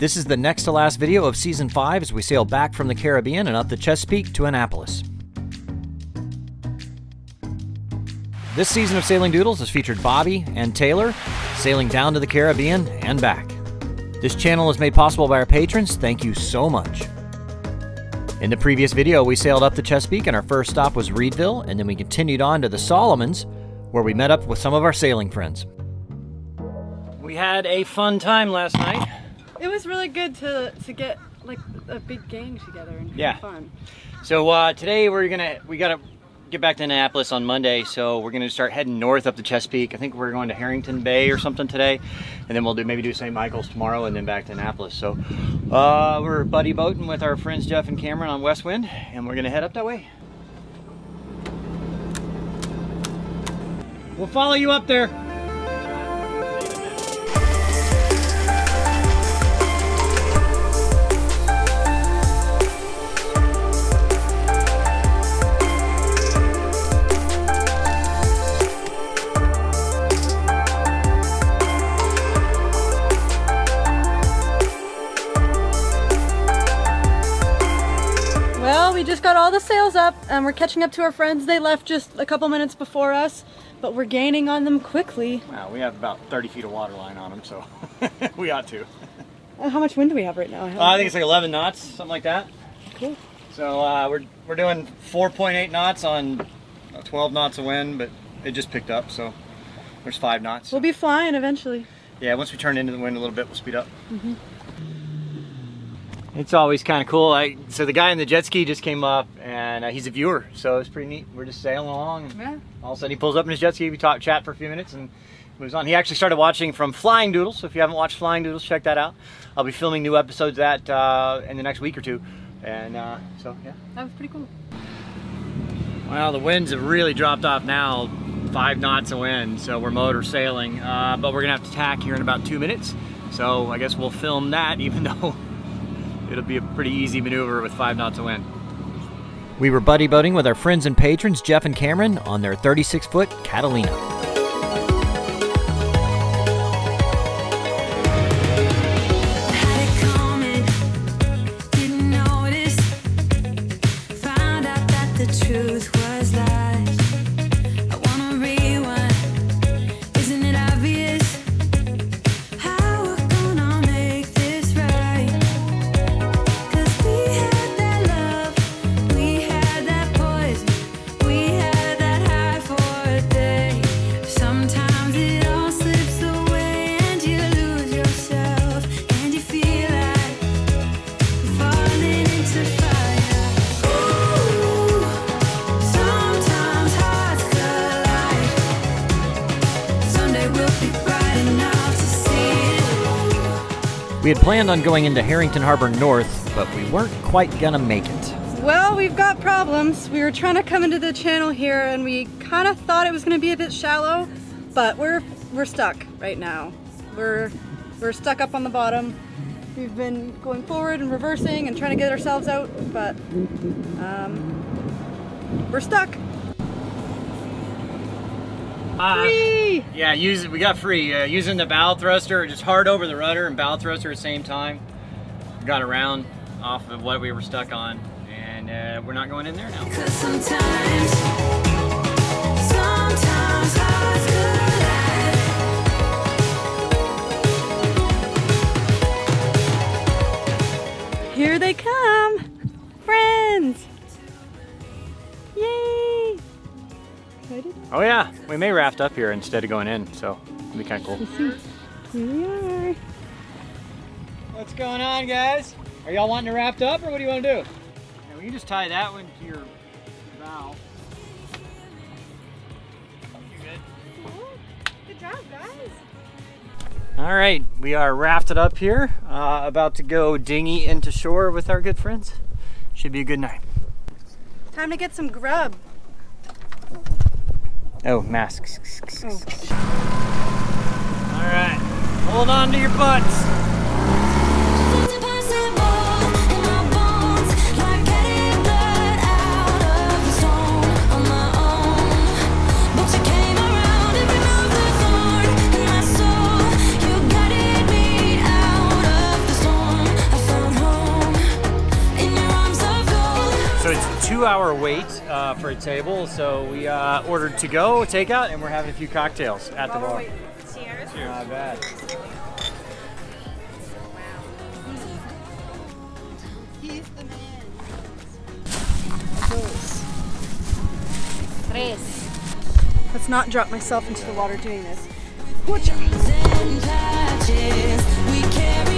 This is the next to last video of season 5 as we sail back from the Caribbean and up the Chesapeake to Annapolis. This season of Sailing Doodles has featured Bobby and Taylor sailing down to the Caribbean and back. This channel is made possible by our patrons. Thank you so much. In the previous video, we sailed up the Chesapeake and our first stop was Reedville, and then we continued on to the Solomons, where we met up with some of our sailing friends. We had a fun time last night. It was really good to to get like a big gang together and have Yeah. fun. So uh, today we're gonna we gotta get back to Annapolis on Monday, so we're gonna start heading north up the Chesapeake. I think we're going to Harrington Bay or something today, and then we'll do maybe do St. Michael's tomorrow, and then back to Annapolis. So uh, we're buddy boating with our friends Jeff and Cameron on Westwind, and we're gonna head up that way. We'll follow you up there. Up and we're catching up to our friends. They left just a couple minutes before us, but we're gaining on them quickly. Wow, we have about 30 feet of water line on them, so we ought to. Uh, How much wind do we have right now? Uh, I think it's like 11 knots, something like that. Cool. So uh, we're, we're doing 4.8 knots on uh, 12 knots of wind, but it just picked up, so there's five knots. We'll be flying eventually. Yeah, once we turn into the wind a little bit, we'll speed up. It's always kind of cool. I, so the guy in the jet ski just came up, and uh, he's a viewer, so it's pretty neat. We're just sailing along, and Yeah. all of a sudden he pulls up in his jet ski. We talk, chat for a few minutes, and moves on. He actually started watching from Flying Doodles. So if you haven't watched Flying Doodles, check that out. I'll be filming new episodes that uh, in the next week or two, and uh, so yeah. That was pretty cool. Well, the winds have really dropped off now, five knots of wind, so we're motor sailing. Uh, but we're gonna have to tack here in about two minutes. So I guess we'll film that, even though it'll be a pretty easy maneuver with five knots of wind. We were buddy boating with our friends and patrons, Jeff and Cameron, on their 36 foot Catalina. We had planned on going into Herrington Harbour North, but we weren't quite gonna make it. Well, we've got problems. We were trying to come into the channel here and we kind of thought it was to be a bit shallow, but we're we're stuck right now. We're we're stuck up on the bottom. We've been going forward and reversing and trying to get ourselves out, but um, we're stuck. Free! Yeah, use we got free uh, using the bow thruster, just hard over the rudder and bow thruster at the same time. Got around off of what we were stuck on, and uh, we're not going in there now. Sometimes, sometimes. Here they come! Excited? Oh yeah, we may raft up here instead of going in, so it'll be kind of cool. Here we are. What's going on, guys? Are y'all wanting to raft up, or what do you want to do? Yeah, we can just tie that one to your bow. You good? Good job, guys! All right, we are rafted up here, uh, about to go dinghy into shore with our good friends. Should be a good night. Time to get some grub. Oh, masks. Oh. All right, hold on to your butts. Wait uh, for a table, so we uh, ordered to go takeout, and we're having a few cocktails at the bar. Cheers. Cheers. Not bad. He's. Let's not drop myself into the water doing this. and patches.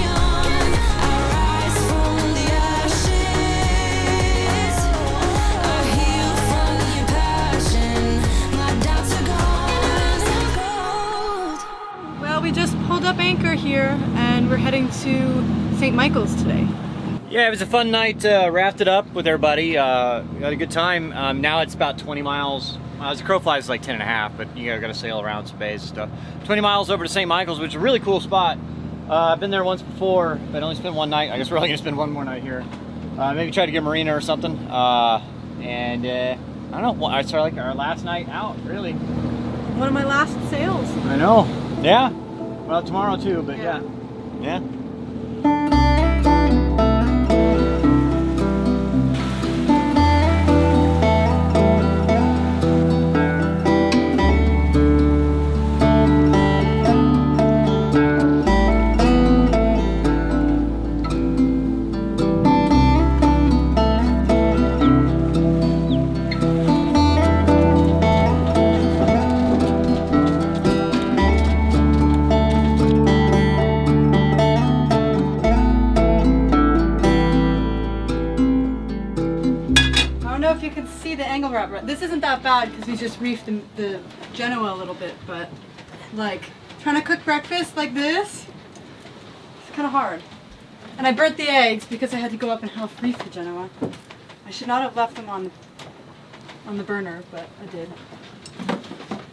Up here and we're heading to St. Michael's today. Yeah, it was a fun night. Uh, rafted up with everybody. Uh, we had a good time. Um, now it's about 20 miles. Uh, as the crow flies, like 10 and a half, but you gotta, gotta sail around some bays and stuff. 20 miles over to St. Michael's, which is a really cool spot. Uh, I've been there once before, but only spent one night. I guess we're only gonna spend one more night here. Uh, maybe try to get a marina or something. Uh, and uh, I don't know. It's our, like our last night out, really. One of my last sails. I know. Yeah. Well, tomorrow too, but yeah. Yeah. Yeah. This isn't that bad because we just reefed the, the Genoa a little bit, but like trying to cook breakfast like this, it's kind of hard. And I burnt the eggs because I had to go up and help reef the Genoa. I should not have left them on on the burner, but I did.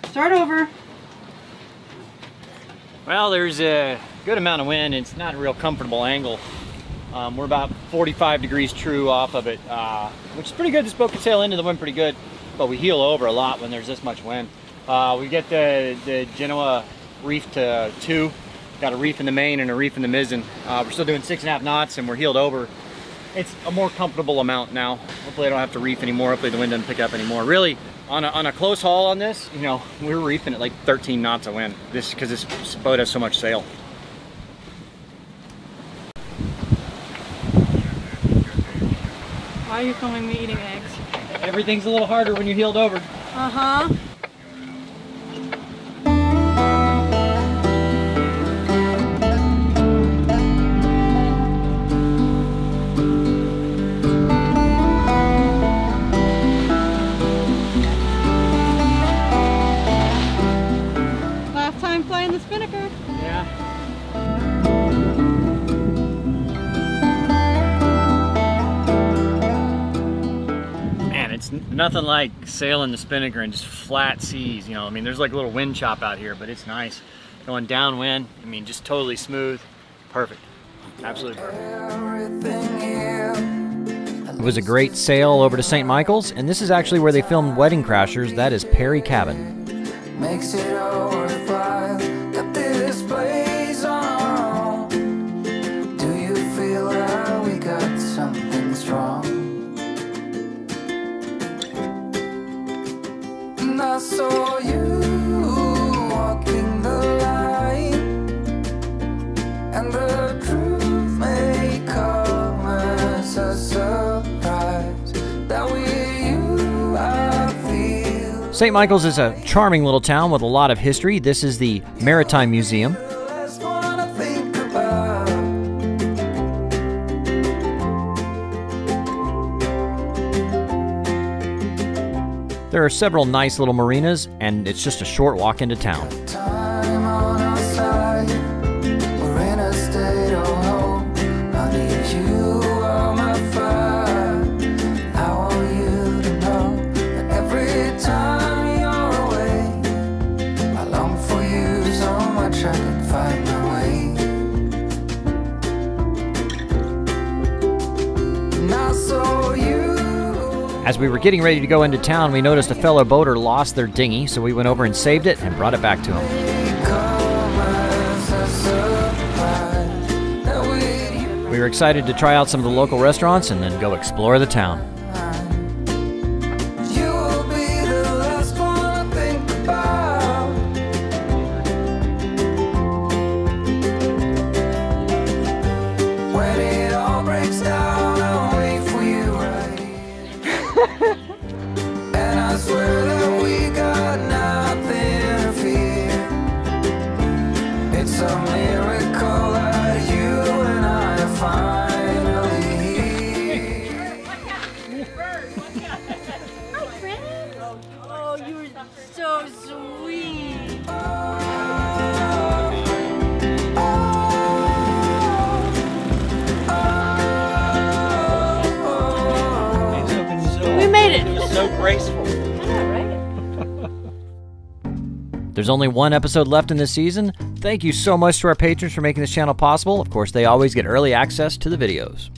Start over. Well, there's a good amount of wind. It's not a real comfortable angle. Um, we're about 45 degrees true off of it, uh, which is pretty good. This boat can sail into the wind pretty good, but we heel over a lot when there's this much wind. Uh, we get the, the Genoa reef to two. Got a reef in the main and a reef in the mizzen. Uh, we're still doing six and a half knots and we're heeled over. It's a more comfortable amount now. Hopefully I don't have to reef anymore. Hopefully the wind doesn't pick up anymore. Really, on a, on a close haul on this, you know, we're reefing at like 13 knots of wind. This because this boat has so much sail. Why are you filming me eating eggs? Everything's a little harder when you're healed over. Uh nothing like sailing the spinnaker in just flat seas. You know, I mean, there's like a little wind chop out here, but it's nice. Going downwind, I mean, just totally smooth. Perfect. Absolutely perfect. It was a great sail over to St. Michael's, and this is actually where they filmed Wedding Crashers. That is Perry Cabin. St. Michael's is a charming little town with a lot of history. This is the Maritime Museum. There are several nice little marinas, and it's just a short walk into town. As we were getting ready to go into town, we noticed a fellow boater lost their dinghy, so we went over and saved it and brought it back to him. We were excited to try out some of the local restaurants and then go explore the town. There's only one episode left in this season. Thank you so much to our patrons for making this channel possible. Of course, they always get early access to the videos.